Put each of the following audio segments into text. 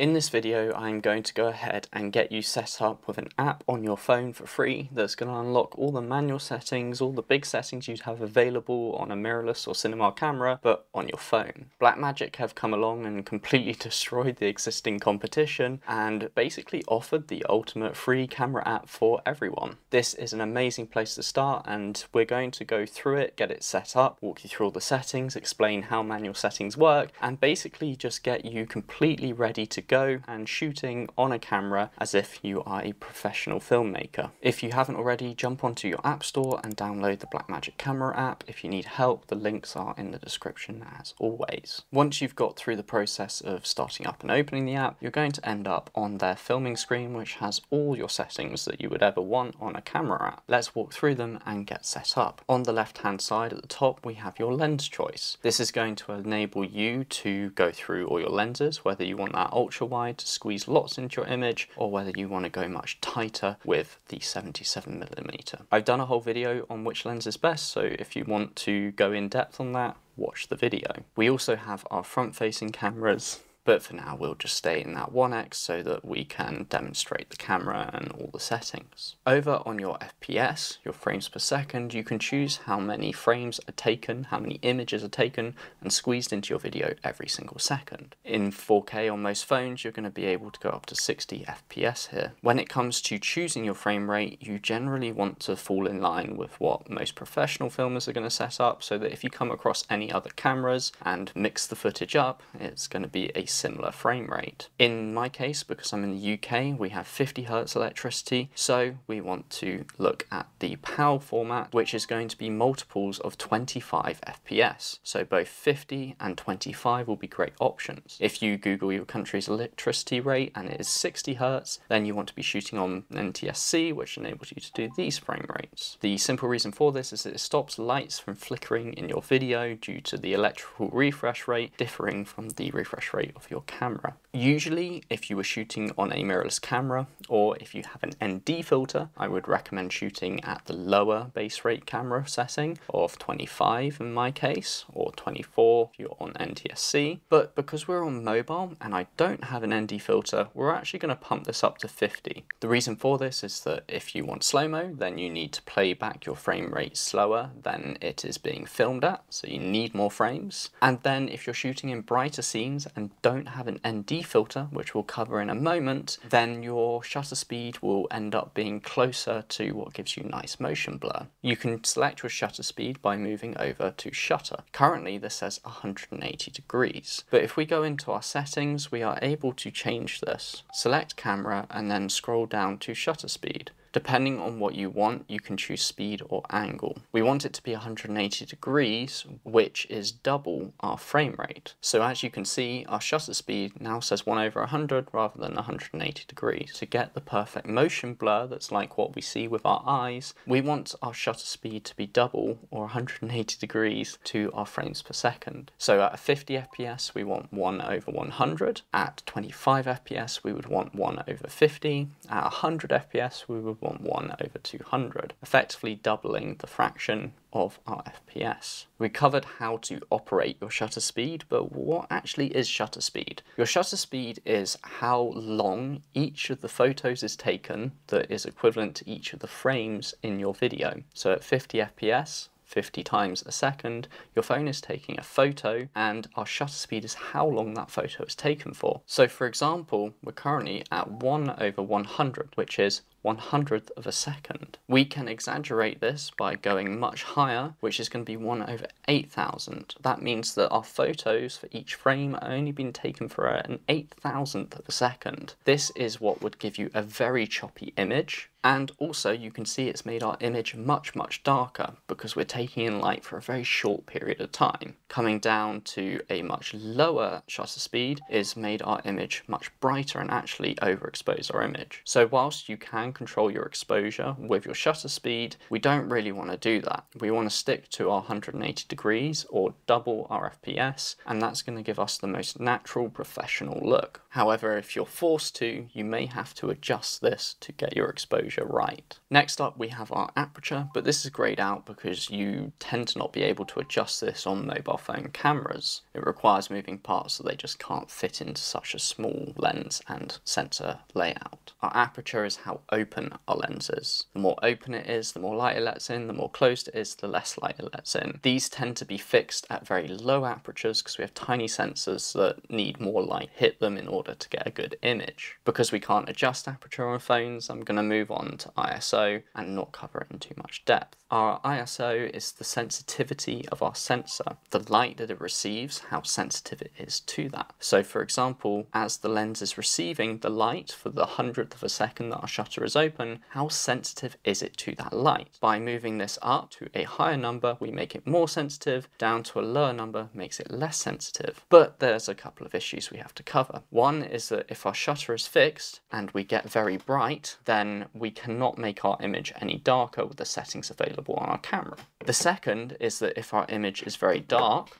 In this video, I'm going to go ahead and get you set up with an app on your phone for free that's going to unlock all the manual settings, all the big settings you'd have available on a mirrorless or cinema camera, but on your phone. Blackmagic have come along and completely destroyed the existing competition and basically offered the ultimate free camera app for everyone. This is an amazing place to start and we're going to go through it, get it set up, walk you through all the settings, explain how manual settings work, and basically just get you completely ready to go and shooting on a camera as if you are a professional filmmaker. If you haven't already, jump onto your app store and download the Blackmagic camera app. If you need help, the links are in the description as always. Once you've got through the process of starting up and opening the app, you're going to end up on their filming screen, which has all your settings that you would ever want on a camera app. Let's walk through them and get set up. On the left hand side at the top, we have your lens choice. This is going to enable you to go through all your lenses, whether you want that ultra ultra wide to squeeze lots into your image or whether you want to go much tighter with the 77mm. I've done a whole video on which lens is best so if you want to go in depth on that watch the video. We also have our front facing cameras but for now we'll just stay in that 1x so that we can demonstrate the camera and all the settings. Over on your FPS, your frames per second, you can choose how many frames are taken, how many images are taken and squeezed into your video every single second. In 4K on most phones you're going to be able to go up to 60 FPS here. When it comes to choosing your frame rate, you generally want to fall in line with what most professional filmers are going to set up so that if you come across any other cameras and mix the footage up, it's going to be a similar frame rate. In my case, because I'm in the UK, we have 50 Hertz electricity, so we want to look at the PAL format, which is going to be multiples of 25 FPS. So both 50 and 25 will be great options. If you Google your country's electricity rate and it is 60 Hertz, then you want to be shooting on NTSC, which enables you to do these frame rates. The simple reason for this is that it stops lights from flickering in your video due to the electrical refresh rate differing from the refresh rate of your camera. Usually, if you were shooting on a mirrorless camera, or if you have an ND filter, I would recommend shooting at the lower base rate camera setting of 25 in my case, or 24 if you're on NTSC. But because we're on mobile and I don't have an ND filter, we're actually going to pump this up to 50. The reason for this is that if you want slow-mo, then you need to play back your frame rate slower than it is being filmed at, so you need more frames. And then if you're shooting in brighter scenes and don't have an ND filter, which we'll cover in a moment, then your shutter speed will end up being closer to what gives you nice motion blur. You can select your shutter speed by moving over to shutter. Currently this says 180 degrees, but if we go into our settings, we are able to change this. Select camera and then scroll down to shutter speed. Depending on what you want, you can choose speed or angle. We want it to be 180 degrees, which is double our frame rate. So as you can see, our shutter speed now says 1 over 100 rather than 180 degrees. To get the perfect motion blur that's like what we see with our eyes, we want our shutter speed to be double or 180 degrees to our frames per second. So at 50 FPS, we want 1 over 100. At 25 FPS, we would want 1 over 50. At 100 FPS, we would 1 over 200, effectively doubling the fraction of our FPS. We covered how to operate your shutter speed, but what actually is shutter speed? Your shutter speed is how long each of the photos is taken that is equivalent to each of the frames in your video. So at 50 FPS, 50 times a second, your phone is taking a photo and our shutter speed is how long that photo is taken for. So for example, we're currently at 1 over 100, which is one hundredth of a second. We can exaggerate this by going much higher, which is going to be 1 over 8,000. That means that our photos for each frame are only being taken for an 8,000th of a second. This is what would give you a very choppy image, and also you can see it's made our image much, much darker because we're taking in light for a very short period of time. Coming down to a much lower shutter speed is made our image much brighter and actually overexpose our image. So whilst you can control your exposure with your shutter speed, we don't really want to do that. We want to stick to our 180 degrees or double our FPS, and that's going to give us the most natural professional look. However, if you're forced to, you may have to adjust this to get your exposure right. Next up, we have our aperture, but this is grayed out because you tend to not be able to adjust this on mobile phone cameras. It requires moving parts so they just can't fit into such a small lens and sensor layout. Our aperture is how open our lens is. The more open it is, the more light it lets in, the more closed it is, the less light it lets in. These tend to be fixed at very low apertures because we have tiny sensors that need more light hit them in order to get a good image. Because we can't adjust aperture on phones, I'm going to move on to ISO and not cover it in too much depth. Our ISO is the sensitivity of our sensor, the light that it receives, how sensitive it is to that. So for example, as the lens is receiving the light for the hundredth of a second that our shutter is open, how sensitive is it to that light? By moving this up to a higher number, we make it more sensitive, down to a lower number makes it less sensitive. But there's a couple of issues we have to cover. One is that if our shutter is fixed and we get very bright, then we cannot make our image any darker with the settings available available on our camera. The second is that if our image is very dark,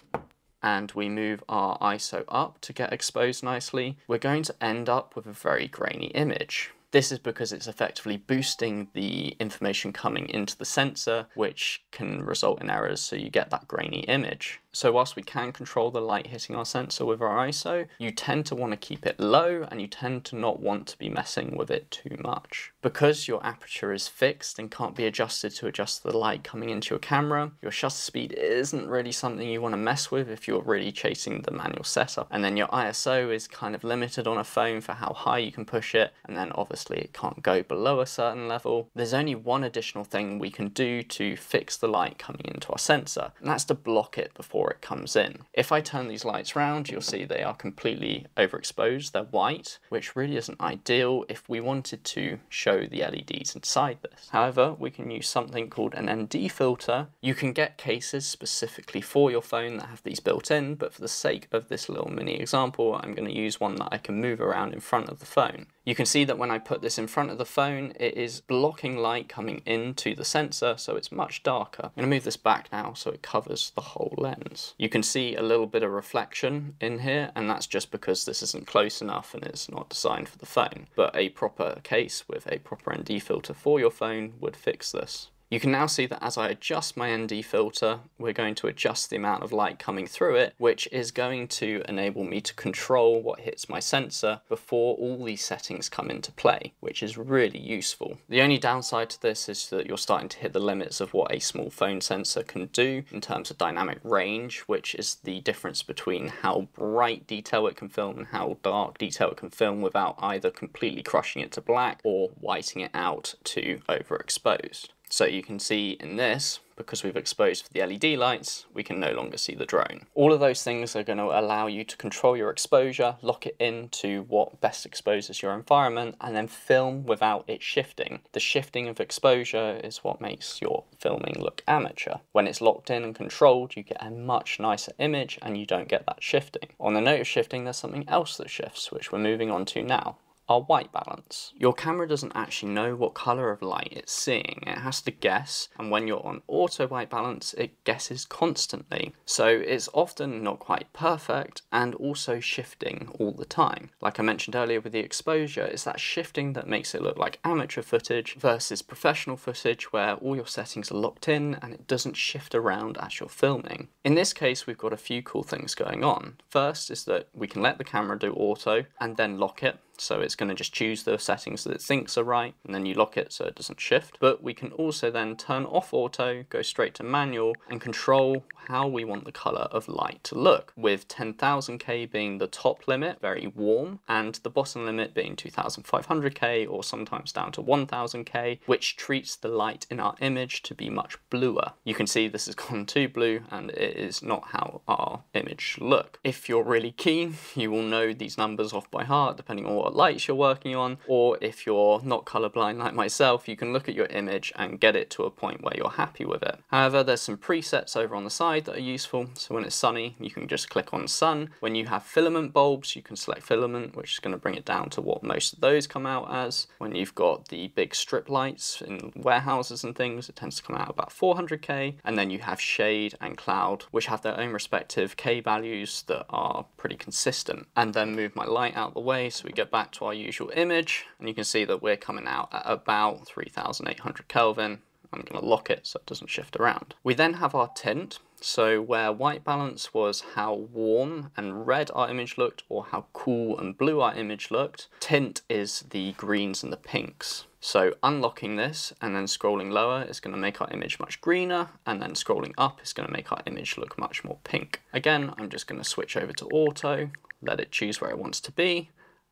and we move our ISO up to get exposed nicely, we're going to end up with a very grainy image. This is because it's effectively boosting the information coming into the sensor, which can result in errors, so you get that grainy image. So whilst we can control the light hitting our sensor with our ISO, you tend to want to keep it low and you tend to not want to be messing with it too much. Because your aperture is fixed and can't be adjusted to adjust the light coming into your camera, your shutter speed isn't really something you want to mess with if you're really chasing the manual setup. And then your ISO is kind of limited on a phone for how high you can push it, and then obviously it can't go below a certain level. There's only one additional thing we can do to fix the light coming into our sensor, and that's to block it before before it comes in. If I turn these lights around, you'll see they are completely overexposed. They're white, which really isn't ideal if we wanted to show the LEDs inside this. However, we can use something called an ND filter. You can get cases specifically for your phone that have these built in, but for the sake of this little mini example, I'm going to use one that I can move around in front of the phone. You can see that when I put this in front of the phone, it is blocking light coming into the sensor, so it's much darker. I'm going to move this back now so it covers the whole lens. You can see a little bit of reflection in here, and that's just because this isn't close enough and it's not designed for the phone. But a proper case with a proper ND filter for your phone would fix this. You can now see that as I adjust my ND filter, we're going to adjust the amount of light coming through it, which is going to enable me to control what hits my sensor before all these settings come into play, which is really useful. The only downside to this is that you're starting to hit the limits of what a small phone sensor can do in terms of dynamic range, which is the difference between how bright detail it can film and how dark detail it can film without either completely crushing it to black or whiting it out to overexposed. So you can see in this, because we've exposed the LED lights, we can no longer see the drone. All of those things are going to allow you to control your exposure, lock it into what best exposes your environment, and then film without it shifting. The shifting of exposure is what makes your filming look amateur. When it's locked in and controlled, you get a much nicer image and you don't get that shifting. On the note of shifting, there's something else that shifts, which we're moving on to now our white balance. Your camera doesn't actually know what color of light it's seeing. It has to guess, and when you're on auto white balance, it guesses constantly. So it's often not quite perfect and also shifting all the time. Like I mentioned earlier with the exposure, it's that shifting that makes it look like amateur footage versus professional footage where all your settings are locked in and it doesn't shift around as you're filming. In this case, we've got a few cool things going on. First is that we can let the camera do auto and then lock it so it's going to just choose the settings that it thinks are right, and then you lock it so it doesn't shift. But we can also then turn off auto, go straight to manual, and control how we want the color of light to look, with 10,000K being the top limit, very warm, and the bottom limit being 2,500K, or sometimes down to 1,000K, which treats the light in our image to be much bluer. You can see this has gone too blue, and it is not how our image look. If you're really keen, you will know these numbers off by heart, depending on what what lights you're working on, or if you're not colorblind like myself, you can look at your image and get it to a point where you're happy with it. However, there's some presets over on the side that are useful. So when it's sunny, you can just click on sun. When you have filament bulbs, you can select filament, which is going to bring it down to what most of those come out as. When you've got the big strip lights in warehouses and things, it tends to come out about 400k. And then you have shade and cloud, which have their own respective K values that are pretty consistent. And then move my light out the way so we get back to our usual image. And you can see that we're coming out at about 3800 Kelvin. I'm going to lock it so it doesn't shift around. We then have our tint. So where white balance was how warm and red our image looked or how cool and blue our image looked, tint is the greens and the pinks. So unlocking this and then scrolling lower is going to make our image much greener and then scrolling up is going to make our image look much more pink. Again, I'm just going to switch over to auto, let it choose where it wants to be,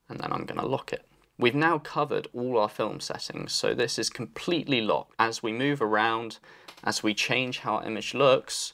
and then I'm going to lock it. We've now covered all our film settings, so this is completely locked. As we move around, as we change how our image looks,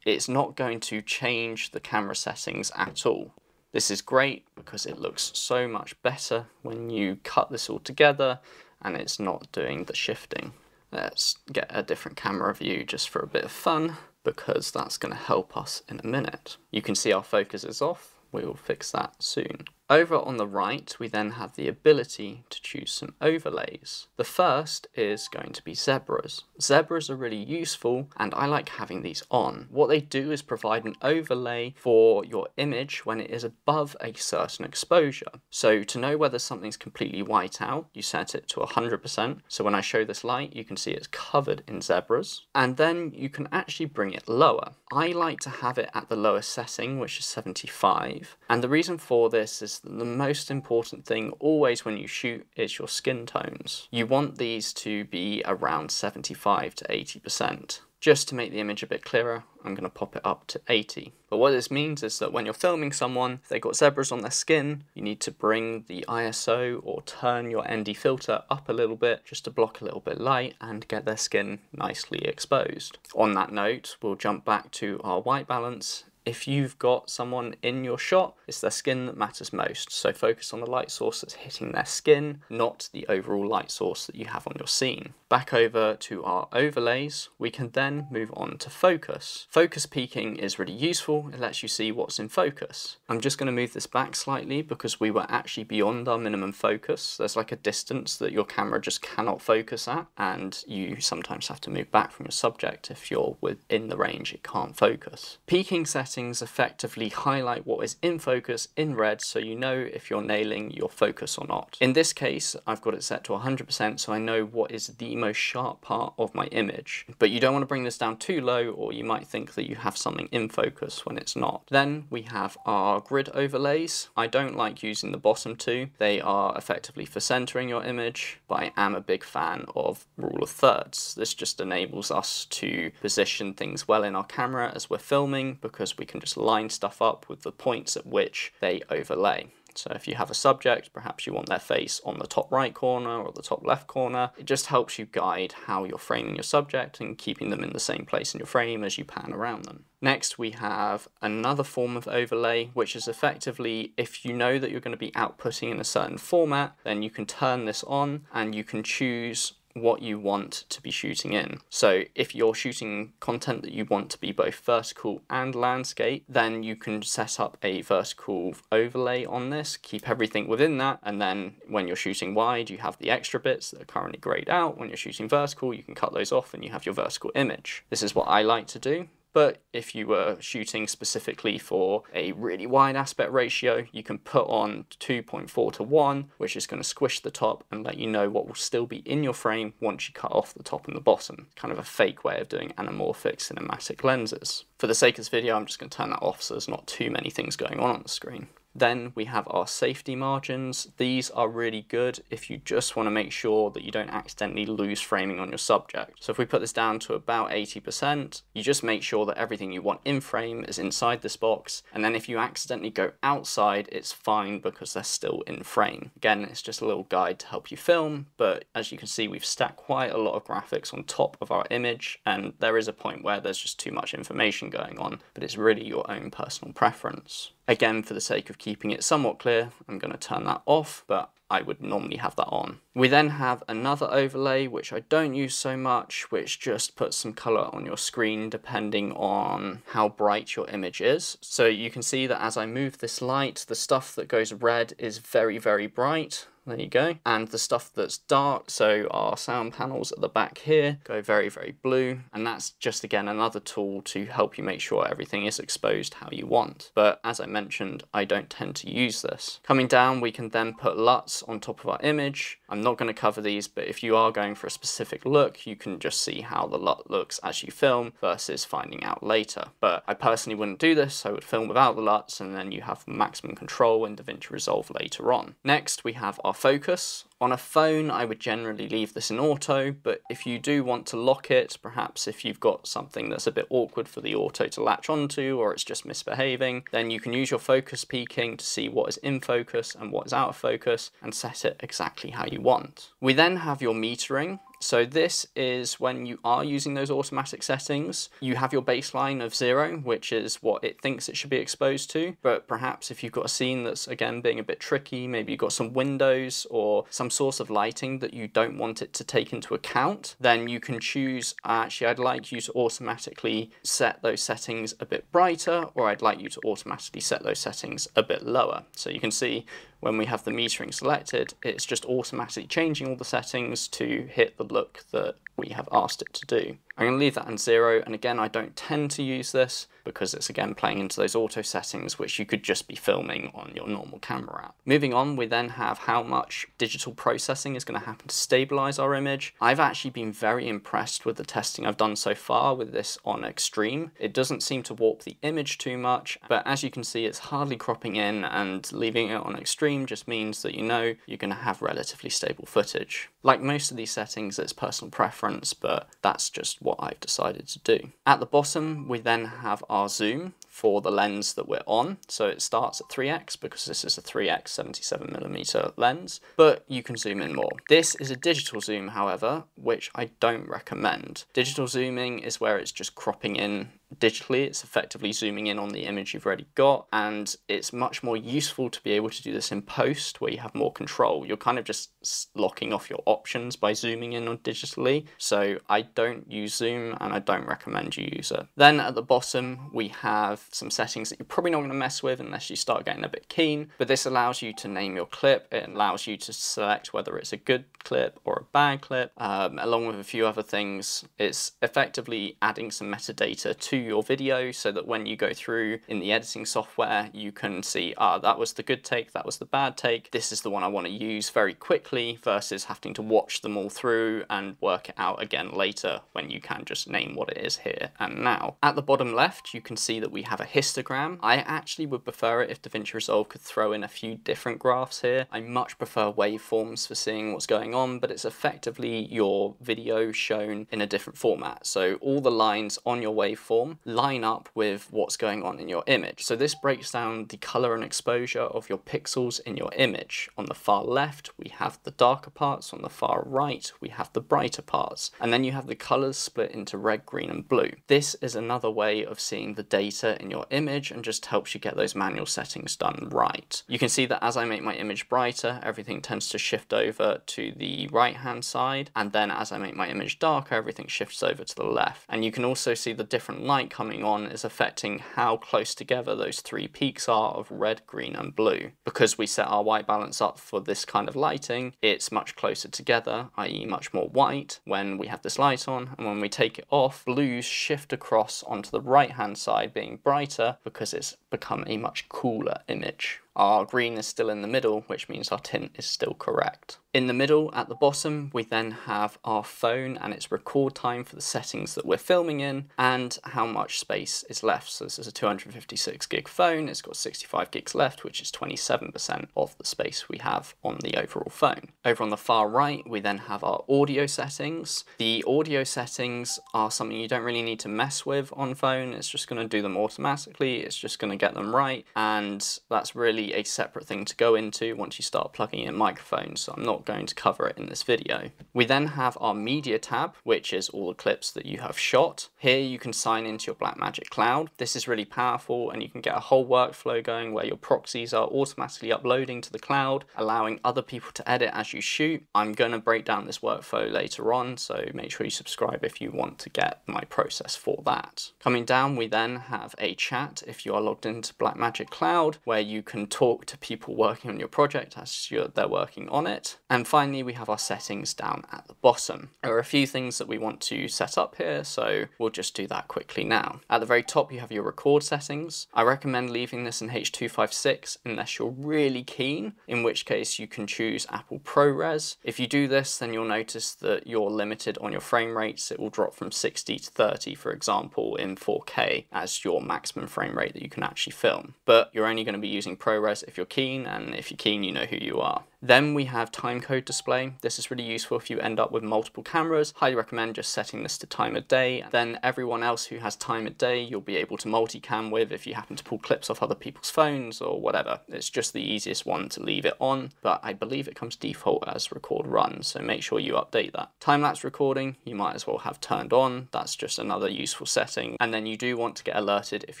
it's not going to change the camera settings at all. This is great because it looks so much better when you cut this all together and it's not doing the shifting. Let's get a different camera view just for a bit of fun because that's going to help us in a minute. You can see our focus is off. We will fix that soon. Over on the right, we then have the ability to choose some overlays. The first is going to be zebras. Zebras are really useful and I like having these on. What they do is provide an overlay for your image when it is above a certain exposure. So to know whether something's completely white out, you set it to 100%. So when I show this light, you can see it's covered in zebras. And then you can actually bring it lower. I like to have it at the lowest setting, which is 75. And the reason for this is the most important thing always when you shoot is your skin tones. You want these to be around 75 to 80%. Just to make the image a bit clearer, I'm going to pop it up to 80. But what this means is that when you're filming someone, they've got zebras on their skin, you need to bring the ISO or turn your ND filter up a little bit just to block a little bit light and get their skin nicely exposed. On that note, we'll jump back to our white balance if you've got someone in your shot, it's their skin that matters most. So focus on the light source that's hitting their skin, not the overall light source that you have on your scene. Back over to our overlays, we can then move on to focus. Focus peaking is really useful. It lets you see what's in focus. I'm just going to move this back slightly because we were actually beyond our minimum focus. There's like a distance that your camera just cannot focus at and you sometimes have to move back from your subject if you're within the range it can't focus. Peaking settings settings effectively highlight what is in focus in red so you know if you're nailing your focus or not. In this case, I've got it set to 100% so I know what is the most sharp part of my image. But you don't want to bring this down too low or you might think that you have something in focus when it's not. Then we have our grid overlays. I don't like using the bottom two. They are effectively for centering your image, but I am a big fan of rule of thirds. This just enables us to position things well in our camera as we're filming because we can just line stuff up with the points at which they overlay. So if you have a subject, perhaps you want their face on the top right corner or the top left corner, it just helps you guide how you're framing your subject and keeping them in the same place in your frame as you pan around them. Next, we have another form of overlay, which is effectively if you know that you're going to be outputting in a certain format, then you can turn this on and you can choose what you want to be shooting in. So if you're shooting content that you want to be both vertical and landscape, then you can set up a vertical overlay on this, keep everything within that, and then when you're shooting wide, you have the extra bits that are currently grayed out. When you're shooting vertical, you can cut those off and you have your vertical image. This is what I like to do. But if you were shooting specifically for a really wide aspect ratio, you can put on 2.4 to 1, which is going to squish the top and let you know what will still be in your frame once you cut off the top and the bottom. Kind of a fake way of doing anamorphic cinematic lenses. For the sake of this video, I'm just going to turn that off so there's not too many things going on on the screen. Then we have our safety margins. These are really good if you just want to make sure that you don't accidentally lose framing on your subject. So if we put this down to about 80%, you just make sure that everything you want in frame is inside this box. And then if you accidentally go outside, it's fine because they're still in frame. Again, it's just a little guide to help you film, but as you can see, we've stacked quite a lot of graphics on top of our image, and there is a point where there's just too much information going on, but it's really your own personal preference. Again, for the sake of keeping it somewhat clear, I'm going to turn that off, but I would normally have that on. We then have another overlay, which I don't use so much, which just puts some color on your screen depending on how bright your image is. So you can see that as I move this light, the stuff that goes red is very, very bright. There you go. And the stuff that's dark, so our sound panels at the back here, go very, very blue. And that's just, again, another tool to help you make sure everything is exposed how you want. But as I mentioned, I don't tend to use this. Coming down, we can then put LUTs on top of our image. I'm not going to cover these, but if you are going for a specific look, you can just see how the LUT looks as you film versus finding out later. But I personally wouldn't do this. I would film without the LUTs and then you have maximum control in DaVinci Resolve later on. Next, we have our focus. On a phone, I would generally leave this in auto, but if you do want to lock it, perhaps if you've got something that's a bit awkward for the auto to latch onto or it's just misbehaving, then you can use your focus peaking to see what is in focus and what is out of focus and set it exactly how you want. We then have your metering, so this is when you are using those automatic settings, you have your baseline of zero, which is what it thinks it should be exposed to. But perhaps if you've got a scene that's again being a bit tricky, maybe you've got some windows or some source of lighting that you don't want it to take into account, then you can choose, actually I'd like you to automatically set those settings a bit brighter, or I'd like you to automatically set those settings a bit lower. So you can see when we have the metering selected, it's just automatically changing all the settings to hit the look that we have asked it to do. I'm going to leave that on zero, and again, I don't tend to use this because it's again playing into those auto settings which you could just be filming on your normal camera app. Moving on, we then have how much digital processing is going to happen to stabilize our image. I've actually been very impressed with the testing I've done so far with this on extreme. It doesn't seem to warp the image too much, but as you can see, it's hardly cropping in and leaving it on extreme just means that you know you're going to have relatively stable footage. Like most of these settings, it's personal preference, but that's just what I've decided to do. At the bottom, we then have our zoom for the lens that we're on. So it starts at 3x because this is a 3x 77mm lens, but you can zoom in more. This is a digital zoom, however, which I don't recommend. Digital zooming is where it's just cropping in digitally, it's effectively zooming in on the image you've already got, and it's much more useful to be able to do this in post where you have more control. You're kind of just locking off your options by zooming in on digitally, so I don't use zoom and I don't recommend you use it. Then at the bottom we have some settings that you're probably not going to mess with unless you start getting a bit keen, but this allows you to name your clip, it allows you to select whether it's a good clip or a bad clip, um, along with a few other things. It's effectively adding some metadata to your video so that when you go through in the editing software, you can see, ah, that was the good take, that was the bad take, this is the one I want to use very quickly versus having to watch them all through and work it out again later when you can just name what it is here and now. At the bottom left, you can see that we have a histogram. I actually would prefer it if DaVinci Resolve could throw in a few different graphs here. I much prefer waveforms for seeing what's going on, but it's effectively your video shown in a different format. So all the lines on your waveform line up with what's going on in your image. So this breaks down the color and exposure of your pixels in your image. On the far left, we have the darker parts. On the far right, we have the brighter parts. And then you have the colors split into red, green, and blue. This is another way of seeing the data in your image and just helps you get those manual settings done right. You can see that as I make my image brighter, everything tends to shift over to the right-hand side. And then as I make my image darker, everything shifts over to the left. And you can also see the different light light coming on is affecting how close together those three peaks are of red, green and blue. Because we set our white balance up for this kind of lighting, it's much closer together, i.e. much more white when we have this light on, and when we take it off, blues shift across onto the right hand side being brighter because it's become a much cooler image. Our green is still in the middle, which means our tint is still correct. In the middle, at the bottom, we then have our phone and its record time for the settings that we're filming in and how much space is left. So this is a 256 gig phone, it's got 65 gigs left, which is 27% of the space we have on the overall phone. Over on the far right, we then have our audio settings. The audio settings are something you don't really need to mess with on phone, it's just gonna do them automatically, it's just gonna get them right, and that's really a separate thing to go into once you start plugging in microphones, so I'm not going to cover it in this video. We then have our media tab, which is all the clips that you have shot. Here you can sign into your Blackmagic Cloud. This is really powerful and you can get a whole workflow going where your proxies are automatically uploading to the cloud, allowing other people to edit as you shoot. I'm going to break down this workflow later on, so make sure you subscribe if you want to get my process for that. Coming down, we then have a chat if you are logged into Blackmagic Cloud, where you can talk to people working on your project as they're working on it. And finally, we have our settings down at the bottom. There are a few things that we want to set up here, so we'll just do that quickly now. At the very top, you have your record settings. I recommend leaving this in H256 unless you're really keen, in which case you can choose Apple ProRes. If you do this, then you'll notice that you're limited on your frame rates. It will drop from 60 to 30, for example, in 4K as your maximum frame rate that you can actually film. But you're only going to be using ProRes if you're keen, and if you're keen, you know who you are. Then we have timecode display. This is really useful if you end up with multiple cameras. Highly recommend just setting this to time of day. Then everyone else who has time of day, you'll be able to multicam with if you happen to pull clips off other people's phones or whatever. It's just the easiest one to leave it on, but I believe it comes default as record run, so make sure you update that. Time-lapse recording, you might as well have turned on. That's just another useful setting. And then you do want to get alerted if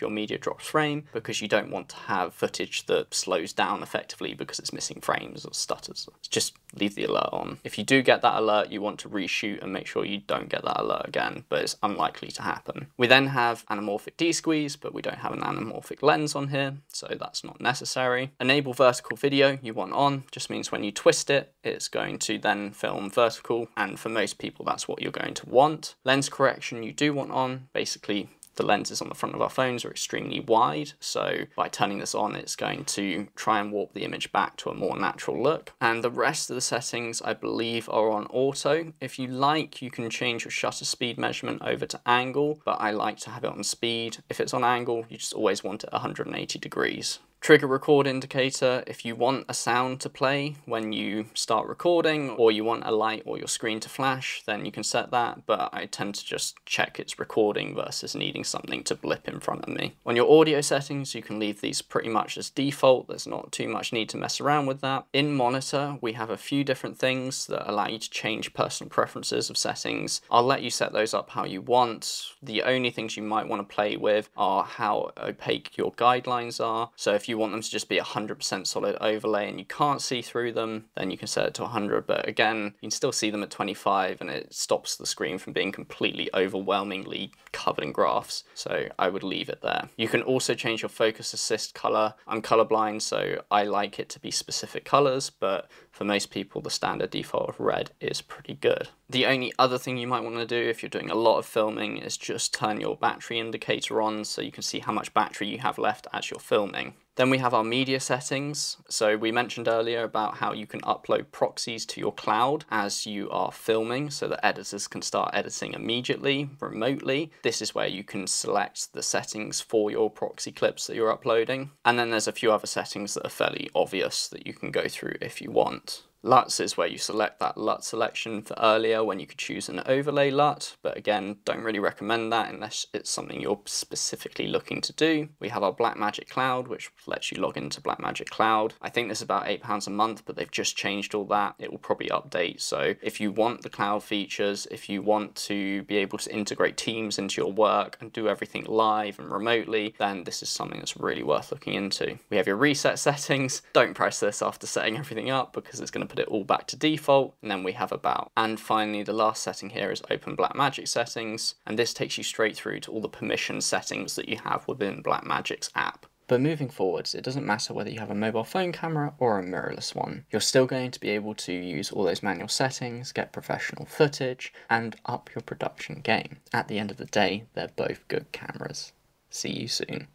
your media drops frame because you don't want to have footage that slows down effectively because it's missing frames or stutters. Just leave the alert on. If you do get that alert, you want to reshoot and make sure you don't get that alert again, but it's unlikely to happen. We then have anamorphic de-squeeze, but we don't have an anamorphic lens on here, so that's not necessary. Enable vertical video you want on, just means when you twist it, it's going to then film vertical, and for most people that's what you're going to want. Lens correction you do want on, basically the lenses on the front of our phones are extremely wide, so by turning this on, it's going to try and warp the image back to a more natural look. And the rest of the settings, I believe, are on auto. If you like, you can change your shutter speed measurement over to angle, but I like to have it on speed. If it's on angle, you just always want it 180 degrees. Trigger record indicator, if you want a sound to play when you start recording or you want a light or your screen to flash, then you can set that, but I tend to just check it's recording versus needing something to blip in front of me. On your audio settings, you can leave these pretty much as default. There's not too much need to mess around with that. In monitor, we have a few different things that allow you to change personal preferences of settings. I'll let you set those up how you want. The only things you might want to play with are how opaque your guidelines are. So if you want them to just be 100% solid overlay and you can't see through them, then you can set it to 100. But again, you can still see them at 25 and it stops the screen from being completely overwhelmingly covered in graphs. So I would leave it there. You can also change your focus assist color. I'm colorblind, so I like it to be specific colors, but for most people, the standard default of red is pretty good. The only other thing you might want to do if you're doing a lot of filming is just turn your battery indicator on so you can see how much battery you have left as you're filming. Then we have our media settings. So we mentioned earlier about how you can upload proxies to your cloud as you are filming so that editors can start editing immediately, remotely. This is where you can select the settings for your proxy clips that you're uploading. And then there's a few other settings that are fairly obvious that you can go through if you want. LUTs is where you select that LUT selection for earlier when you could choose an overlay LUT, but again, don't really recommend that unless it's something you're specifically looking to do. We have our Blackmagic Cloud, which lets you log into Blackmagic Cloud. I think this is about £8 a month, but they've just changed all that. It will probably update. So if you want the cloud features, if you want to be able to integrate Teams into your work and do everything live and remotely, then this is something that's really worth looking into. We have your reset settings. Don't press this after setting everything up because it's going to put it all back to default, and then we have about. And finally, the last setting here is Open Blackmagic settings, and this takes you straight through to all the permission settings that you have within Blackmagic's app. But moving forwards, it doesn't matter whether you have a mobile phone camera or a mirrorless one. You're still going to be able to use all those manual settings, get professional footage, and up your production game. At the end of the day, they're both good cameras. See you soon.